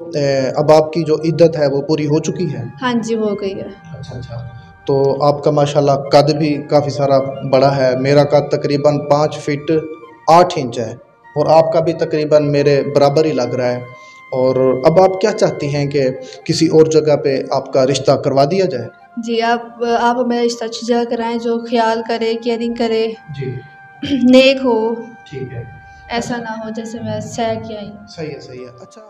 اب آپ کی جو عدت ہے وہ پوری ہو چکی ہے؟ ہاں جی ہو گئی ہے۔ اچھا اچھا۔ تو آپ کا ماشاءاللہ قد بھی کافی سارا بڑا ہے۔ میرا قد تقریباً پانچ فٹ آٹھ انچ ہے اور آپ کا بھی تقریباً میرے برابر ہی لگ رہا ہے۔ اور اب آپ کیا چاہتی ہیں کہ کسی اور جگہ پہ آپ کا رشتہ کروا دیا جائے؟ جی آپ آپ ہمیں رشتہ اچھی جگہ کرائیں جو خیال کرے کیئرنگ کرے۔ جی۔ نیک ہو۔ ٹھیک ہے۔ ایسا نہ ہو جیسے میں آئی۔ ہوں صحیح ہے صحیح ہے۔ اچھا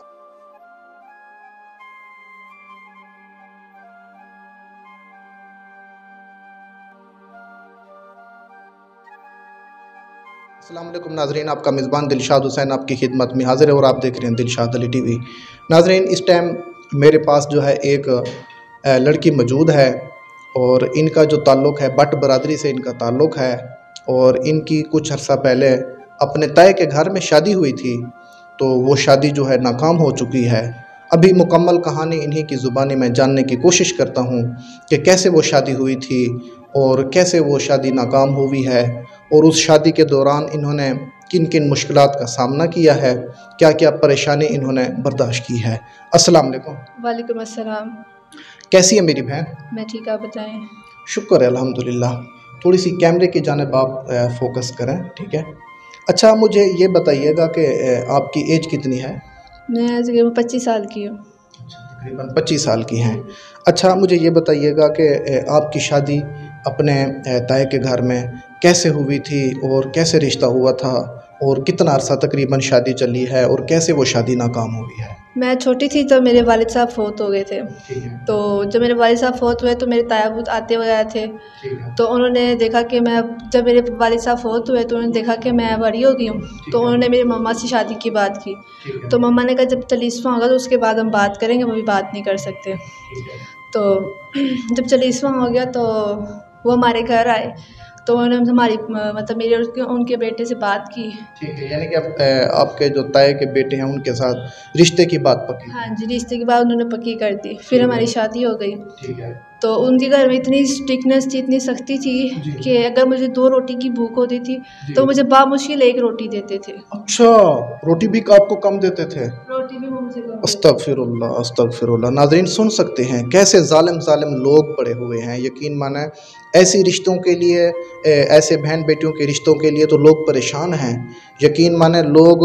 السلام علیکم ناظرین، آپ کا میزبان دلشاد حسین آپ کی خدمت میں حاضر ہے اور آپ دیکھ رہے ہیں دلشاد علی ٹی وی۔ ناظرین، اس ٹائم میرے پاس جو ہے ایک لڑکی موجود ہے اور ان کا جو تعلق ہے، بٹ برادری سے ان کا تعلق ہے اور ان کی کچھ عرصہ پہلے اپنے طے کے گھر میں شادی ہوئی تھی، تو وہ شادی جو ہے ناکام ہو چکی ہے۔ ابھی مکمل کہانی انہی کی زبانی میں جاننے کی کوشش کرتا ہوں کہ کیسے وہ شادی ہوئی تھی اور کیسے وہ شادی ناکام ہوئی ہے۔ اور اس شادی کے دوران انہوں نے کن کن مشکلات کا سامنا کیا ہے؟ کیا کیا پریشانی انہوں نے برداشت کی ہے؟ السلام علیکم۔ وعلیکم السلام۔ کیسی ہے میری بہن؟ میں ٹھیک آپ بتائیں۔ شکر ہے الحمدللہ۔ تھوڑی سی کیمرے کی جانب آپ فوکس کریں ٹھیک ہے؟ اچھا مجھے یہ بتائیے گا کہ آپ کی ایج کتنی ہے؟ میں تقریباً پچیس سال کی ہوں۔ تقریباً پچیس سال کی ہیں۔ اچھا مجھے یہ بتائیے گا کہ آپ کی شادی اپنے طے کے گھر میں کیسے ہوئی تھی اور کیسے رشتہ ہوا تھا اور کتنا عرصہ تقریباً شادی چلی ہے اور کیسے وہ شادی ناکام ہوئی ہے؟ میں چھوٹی تھی تو میرے والد صاحب فوت ہو گئے تھے۔ تو جب میرے والد صاحب فوت ہوئے تو میرے تایا ابو آتے وغیرہ تھے۔ ٹھیک ہے۔ تو انہوں نے دیکھا کہ میں جب میرے والد صاحب فوت ہوئے تو انہوں نے دیکھا کہ میں بڑی ہو گئی ہوں۔ تو انہوں نے میری مما سے شادی کی بات کی۔ تو مما نے کہا جب چالیسواں ہوگا تو اس کے بعد ہم بات کریں گے ہم ابھی بات نہیں کر سکتے۔ تو جب چالیسواں ہو گیا تو وہ ہمارے گھر آئے۔ تو انہوں نے ہماری مطلب میرے اور اس کے ان کے بیٹے سے بات کی۔ ٹھیک ہے یعنی کہ اے، آپ کے جو طے کے بیٹے ہیں ان کے ساتھ رشتے کی بات پکی۔ ہاں جی رشتے کے بعد انہوں نے پکی کر دی۔ پھر ہماری شادی ہو گئی۔ ٹھیک ہے۔ تو ان کے گھر میں اتنی اسٹرکنیس تھی اتنی سختی تھی جی۔ کہ اگر مجھے دو روٹی کی بھوک ہوتی تھی جی۔ تو مجھے بامشکل ایک روٹی دیتے تھے۔ اچھا روٹی بھی آپ کو کم دیتے تھے؟ روٹی بھی وہ مجھے استغفر اللہ استغفر اللہ ناظرین، سن سکتے ہیں کیسے ظالم ظالم لوگ پڑے ہوئے ہیں۔ یقین مانیں ایسی رشتوں کے لیے ایسے بہن بیٹیوں کے رشتوں کے لیے تو لوگ پریشان ہیں۔ یقین مانیں لوگ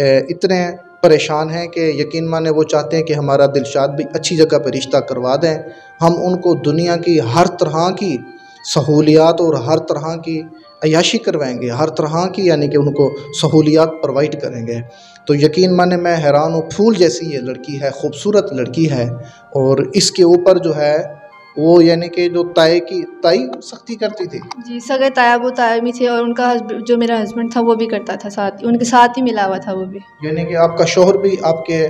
اتنے پریشان ہیں کہ یقین مانیں وہ چاہتے ہیں کہ ہمارا دلشاد بھی اچھی جگہ پہ رشتہ کروا دیں۔ ہم ان کو دنیا کی ہر طرح کی سہولیات اور ہر طرح کی عیاشی کروائیں گے، ہر طرح کی یعنی کہ ان کو سہولیات پرووائڈ کریں گے۔ تو یقین مانے میں حیران ہوں پھول جیسی یہ لڑکی ہے، خوبصورت لڑکی ہے اور اس کے اوپر جو ہے وہ یعنی کہ جو تائے کی تائی سختی کرتی تھی۔ جی سگے تایا ابو تایا میں تھے اور ان کا جو میرا ہسبینڈ تھا وہ بھی کرتا تھا ساتھ ان کے ساتھ ہی ملا ہوا تھا وہ بھی۔ یعنی کہ آپ کا شوہر بھی آپ کے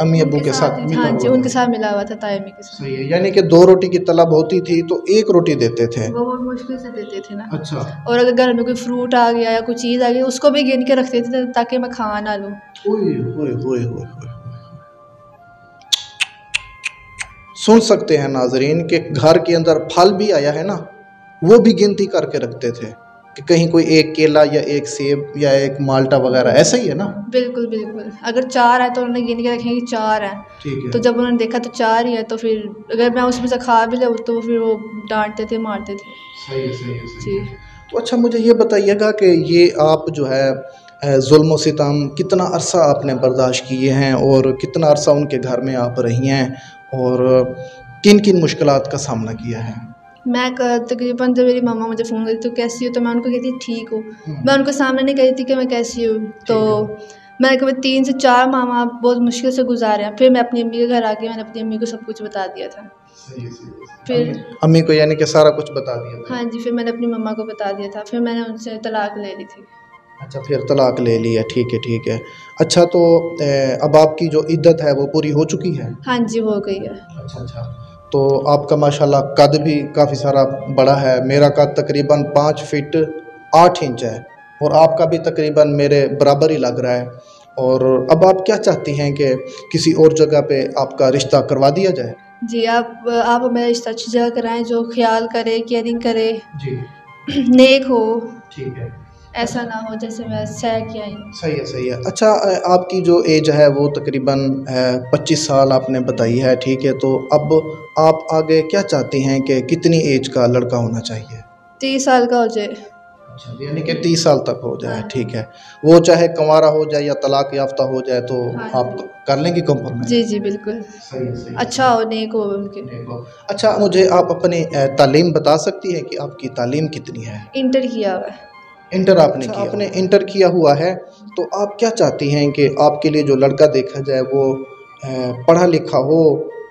امی ابو کے ساتھ ہاں جی ہوا ان کے۔ ساتھ ملا ہوا تھا تایا میں کے ساتھ۔ صحیح ہے یعنی کہ دو روٹی کی طلب ہوتی تھی تو ایک روٹی دیتے تھے۔ وہ بہت مشکل سے دیتے تھے نا۔ اچھا۔ اور اگر گھر میں کوئی فروٹ آ گیا یا کوئی چیز آ گئی اس کو بھی گن کے رکھتے تھے تاکہ میں کھا نہ لوں۔ ہوئے ہوئے ہوئے ہوئے۔ سن سکتے ہیں ناظرین کہ گھر کے اندر پھل بھی آیا ہے نا وہ بھی گنتی کر کے رکھتے تھے کہ کہیں کوئی ایک کیلا یا ایک سیب یا ایک مالٹا وغیرہ ایسا ہی ہے نا؟ بالکل بالکل۔ اگر چار ہے تو انہوں نے گن کے رکھیں کہ چار ہیں ٹھیک تو جب انہوں نے دیکھا تو چار ہی ہے تو پھر اگر میں اس میں سے کھا بھی لوں تو پھر وہ ڈانٹتے تھے مارتے تھے۔ صحیح صحیح ہے جی۔ تو اچھا مجھے یہ بتائیے گا کہ یہ آپ جو ہے ظلم و ستم کتنا عرصہ آپ نے برداشت کیے ہیں اور کتنا عرصہ ان کے گھر میں آپ رہی ہیں؟ اور کن کن مشکلات کا سامنا کیا ہے؟ میں تقریباً جب میری ماما مجھے فون کرتی تو کیسی ہو تو میں ان کو کہتی ٹھیک ہوں۔ میں ان کو سامنے نہیں کہتی کہ میں کیسی ہوں۔ تو میں کبھی تین سے چار ماما بہت مشکل سے گزارے ہیں۔ پھر میں اپنی امی کے گھر آ کے میں نے اپنی امی کو سب کچھ بتا دیا تھا۔ پھر امی کو یعنی کہ سارا کچھ بتا دیا۔ ہاں جی پھر میں نے اپنی مما کو بتا دیا تھا۔ پھر میں نے ان سے طلاق لے لی تھی۔ اچھا پھر طلاق لے لی ہے ٹھیک ہے ٹھیک ہے۔ اچھا تو اب آپ کی جو عدت ہے وہ پوری ہو چکی ہے؟ ہاں جی ہو گئی ہے۔ اچھا اچھا۔ تو آپ کا ماشاءاللہ قد بھی کافی سارا بڑا ہے۔ میرا قد تقریباً پانچ فٹ آٹھ انچ ہے اور آپ کا بھی تقریباً میرے برابر ہی لگ رہا ہے۔ اور اب آپ کیا چاہتی ہیں کہ کسی اور جگہ پہ آپ کا رشتہ کروا دیا جائے؟ جی آپ آپ ہمیں رشتہ اچھی جگہ کرائیں جو خیال کرے کیئرنگ کرے۔ جی۔ نیک ہو۔ ٹھیک ہے۔ ایسا نہ ہو جیسے میں سہ کیا ہی صحیح ہے صحیح ہے۔ اچھا آپ کی جو ایج ہے وہ تقریباً پچیس سال آپ نے بتائی ہے ٹھیک ہے۔ تو اب آپ آگے کیا چاہتی ہیں کہ کتنی ایج کا لڑکا ہونا چاہیے؟ تیس سال کا ہو جائے۔ اچھا یعنی کہ تیس سال تک ہو جائے ٹھیک ہے۔ وہ چاہے کنوارا ہو جائے یا طلاق یافتہ ہو جائے تو ہاں۔ آپ کر لیں گی کمپرومائز جی جی بالکل۔ اچھا ہو نیک ہو ان کے۔ اچھا مجھے آپ اپنی تعلیم بتا سکتی ہیں کہ آپ کی تعلیم کتنی ہے؟ انٹر کیا ہوا ہے۔ انٹر آپ نے کیا آپ نے انٹر کیا ہوا ہے۔ تو آپ کیا چاہتی ہیں کہ آپ کے لیے جو لڑکا دیکھا جائے وہ پڑھا لکھا ہو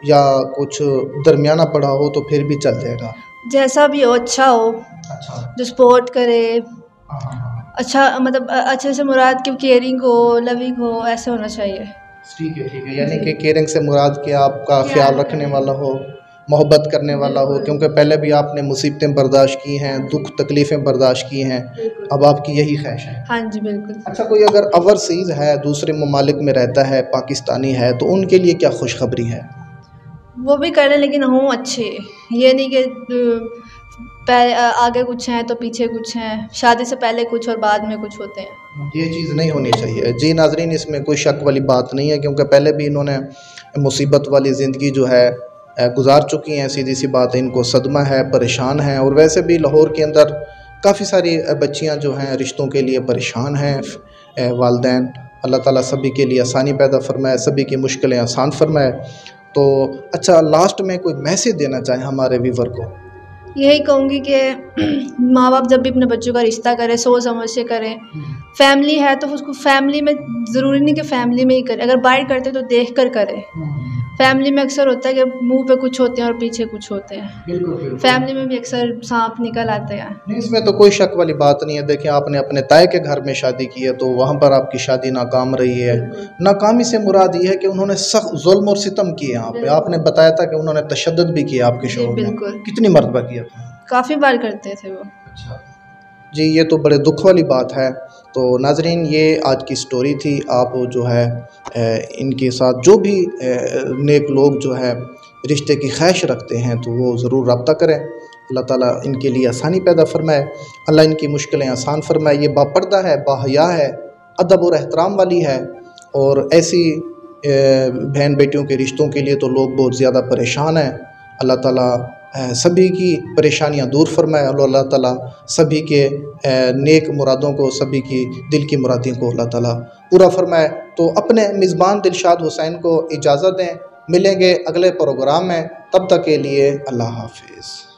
یا کچھ درمیانہ پڑھا ہو تو پھر بھی چل جائے گا؟ جیسا بھی ہو اچھا ہو۔ اچھا۔ جو سپورٹ کرے۔ ہاں، ہاں، ہاں۔ اچھا مطلب اچھے سے مراد کی کیئرنگ ہو لونگ ہو ایسے ہونا چاہیے۔ ٹھیک ہے ٹھیک ہے یعنی کہ کیئرنگ سے مراد کہ آپ کا خیال رکھنے والا ہو۔ محبت کرنے والا ہو کیونکہ پہلے بھی آپ نے مصیبتیں برداشت کی ہیں دکھ تکلیفیں برداشت کی ہیں۔ اب آپ کی یہی خواہش ہے۔ ہاں جی بالکل۔ اچھا کوئی اگر اوورسیز ہے دوسرے ممالک میں رہتا ہے پاکستانی ہے تو ان کے لیے کیا خوشخبری ہے؟ وہ بھی کریں لیکن ہوں اچھے۔ یہ نہیں کہ پہلے آگے کچھ ہیں تو پیچھے کچھ ہیں شادی سے پہلے کچھ اور بعد میں کچھ ہوتے ہیں۔ یہ چیز نہیں ہونی چاہیے۔ جی ناظرین اس میں کوئی شک والی بات نہیں ہے کیونکہ پہلے بھی انہوں نے مصیبت والی زندگی جو ہے گزار چکی ہیں سیدھی سی بات ہے ان کو صدمہ ہے پریشان ہیں اور ویسے بھی لاہور کے اندر کافی ساری بچیاں جو ہیں رشتوں کے لیے پریشان ہیں۔ والدین اللہ تعالیٰ سبھی کے لیے آسانی پیدا فرمائے سبھی کی مشکلیں آسان فرمائے۔ تو اچھا لاسٹ میں کوئی میسیج دینا چاہیں ہمارے ویور کو؟ یہی کہوں گی کہ ماں باپ جب بھی اپنے بچوں کا رشتہ کرے سوچ سمجھ سے کریں۔ فیملی ہے تو اس کو فیملی میں ضروری نہیں کہ فیملی میں ہی کرے اگر باہر کرتے تو دیکھ کر کرے فیملی میں اکثر ہوتا ہے کہ منہ پہ کچھ ہوتے ہیں اور پیچھے کچھ ہوتے ہیں۔ فیملی میں بھی اکثر سانپ نکل آتے ہیں۔ اس میں تو کوئی شک والی بات نہیں ہے۔ دیکھیں آپ نے اپنے طے کے گھر میں شادی کی ہے تو وہاں پر آپ کی شادی ناکام رہی ہے۔ ناکامی سے مراد یہ ہے کہ انہوں نے سخت ظلم اور ستم کیے یہاں پہ۔ آپ نے بتایا تھا کہ انہوں نے تشدد بھی کیا آپ کے جی، شوہر بالکل۔ کتنی مرتبہ کیا تھا کافی بار کرتے تھے وہ۔ اچھا۔ جی یہ تو بڑے دکھ والی بات ہے۔ تو ناظرین، یہ آج کی سٹوری تھی۔ آپ جو ہے ان کے ساتھ جو بھی نیک لوگ جو ہے، رشتے کی خواہش رکھتے ہیں، تو وہ ضرور رابطہ کریں۔ اللہ تعالیٰ ان کے لیے آسانی پیدا فرمائے۔ اللہ ان کی مشکلیں آسان فرمائے۔ یہ با پردہ ہے باحیا ہے، ادب اور احترام والی ہے۔ اور ایسی بہن بیٹیوں کے رشتوں کے لیے تو لوگ بہت زیادہ پریشان ہیں۔ اللہ تعالیٰ سبھی کی پریشانیاں دور فرمائے اور اللہ تعالیٰ سبھی کے نیک مرادوں کو، سبھی کی دل کی مرادیوں کو اللہ تعالیٰ پورا فرمائے۔ تو اپنے میزبان دلشاد حسین کو اجازت دیں۔ ملیں گے اگلے پروگرام میں۔ تب تک کے لیے اللہ حافظ۔